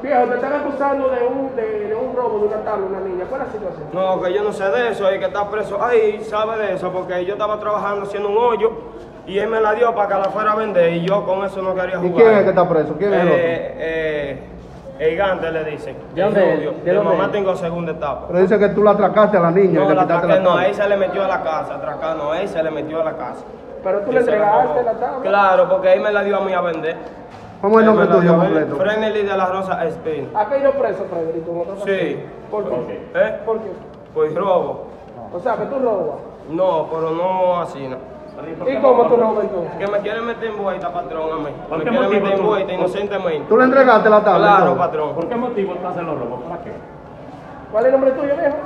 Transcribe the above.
Viejo, te están acusando de un, de, de un robo de una tabla, una niña. ¿Cuál es la situación? No, que yo no sé de eso, y que está preso ahí sabe de eso, porque yo estaba trabajando haciendo un hoyo y él me la dio para que la fuera a vender y yo con eso no quería ¿Y jugar. quién es el que está preso? ¿Quién es el otro? Eh, eh, el Gante le dicen. ¿De dónde el rubio. ¿De mamá es? tengo segunda etapa. Pero dice que tú la atracaste a la niña y No, le la quitaste atraqué, la no, ahí se le metió a la casa, atracar no, ahí se le metió a la casa. Pero tú Y le entregaste la tabla. Claro, porque él me la dio a mí a vender. ¿Cómo es el Él nombre tuyo completo? Frenely de la Rosa Spin. ¿Ha caído preso, Frederico? en otra? Sí. ¿Por qué? ¿Eh? ¿Por qué? Pues robo. O sea, que tú robas. No, pero no así, no. ¿Y cómo tú robas entonces? Que me quieren meter en vuelta, patrón, a mí. ¿Por Me qué quieren motivo meter en vuelta inocentemente. ¿Tú le entregaste la tabla? Claro, patrón. ¿Por qué motivo tú haces los robos? ¿Para qué? ¿Cuál es el nombre tuyo, viejo?